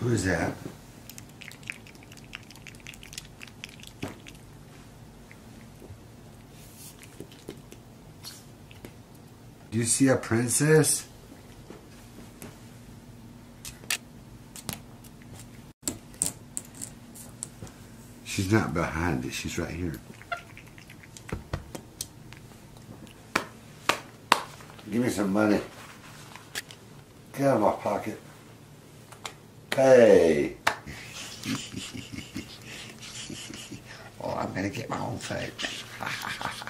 Who is that? Do you see a princess? She's not behind it. She's right here. Give me some money. Get out of my pocket. Hey. oh, I'm gonna get my own face.